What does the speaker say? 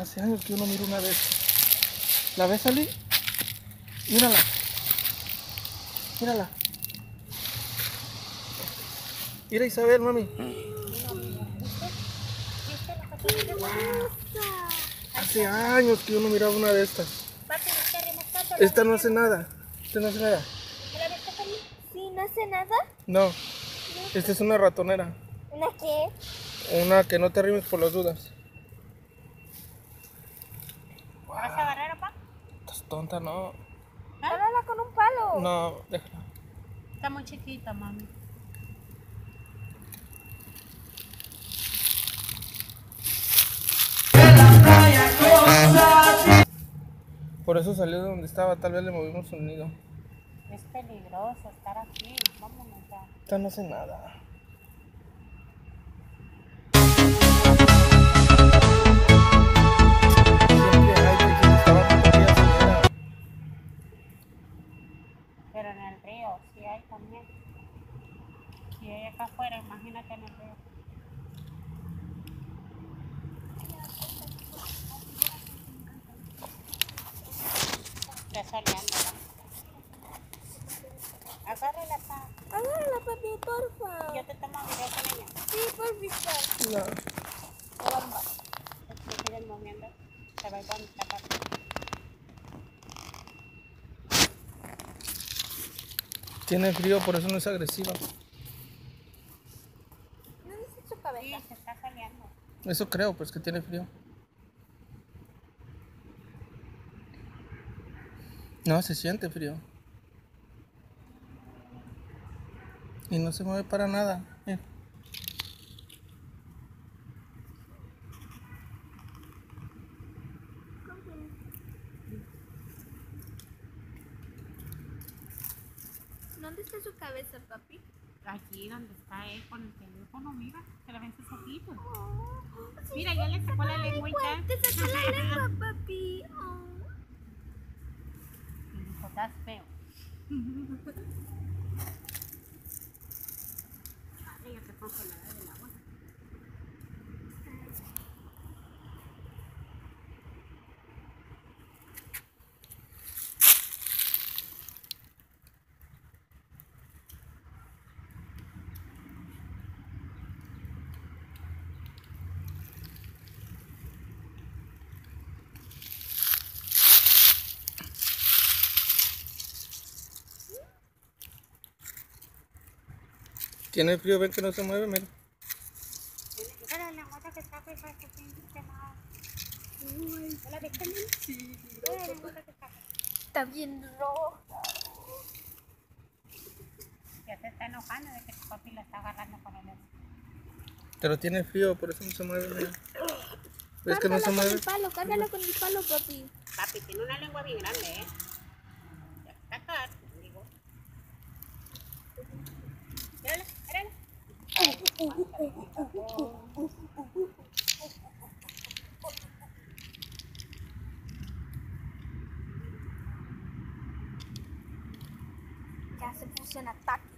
Hace años que uno mira una de estas. ¿La ves, Ali? Mírala. Mírala. Mira Isabel, mami. Hace años que uno miraba una de estas. ¿no? Esta no hace nada. Esta no hace nada. Sí, no hace nada. No. Esta es una ratonera. ¿Una qué? Una que no te arrimes por las dudas. Tonta, no. Agárrala con un palo. No, déjala. Está muy chiquita, mami. Por eso salió de donde estaba. Tal vez le movimos un nido. Es peligroso estar aquí. Vámonos ya. Esta no hace nada. Está saliendo. Agárrala, pa. Agárrala, papi, porfa. Yo te tomo video con ella. Sí, porfita. No. Bomba. Se siguen moviendo. Se va a ir con esta parte. Tiene frío, por eso no es agresiva. ¿Dónde está su Sí, cabeza? se está saliendo. Eso creo, pues que tiene frío. No, se siente frío. Y no se mueve para nada. eh. ¿Dónde está su cabeza, papi? Aquí donde está él con el teléfono, mira, se le ven sus ojitos. Mira, ya le sacó la lengüita. Te sacó la lengua, papi. Oh. Y dijo, Tiene frío, ven que no se mueve, mira. Mira la lengüita que está fea, que tiene quemada. ¿No la viste, mami? Sí. Mira la que está bien roja. Ya se está enojando de que tu papi la está agarrando con el. Pero tiene frío, por eso no se mueve, mira. ¿Ves que no se Cárgala con mueve? el palo, cárgala con el palo, papi. Papi, tiene una lengua bien grande, ¿eh? Ya está acá, digo. Mírala, mírala. Ya se puso en ataque.